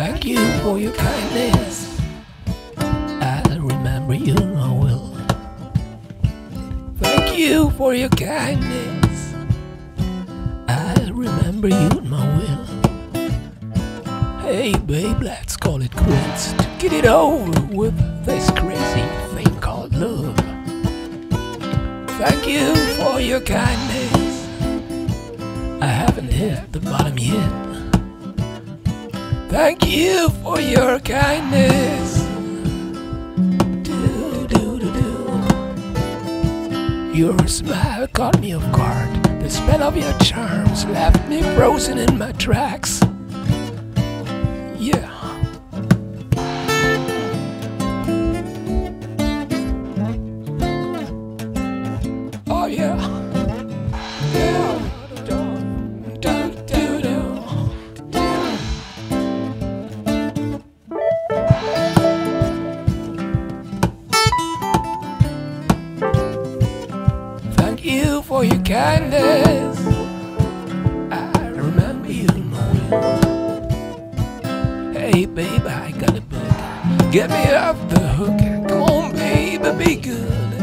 Thank you for your kindness. I'll remember you I will. Thank you for your kindness. I'll remember you I will. Hey, babe, let's call it quits to get it over with this crazy thing called love. Thank you for your kindness. I haven't hit the bottom yet. Thank you for your kindness. Your smile caught me off guard. The spell of your charms left me frozen in my tracks. For your kindness. I remember you more. Hey, baby, I got a book. Get me off the hook. Come on, baby, be good.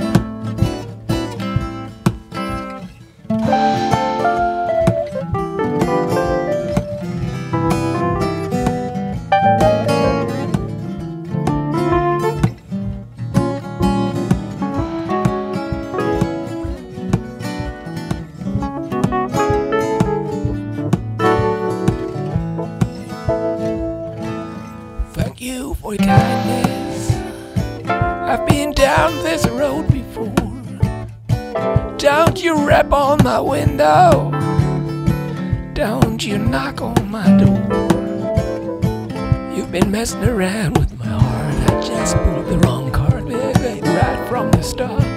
Kindness. I've been down this road before. Don't you rap on my window. Don't you knock on my door. You've been messing around with my heart. I just pulled the wrong card, baby, right from the start.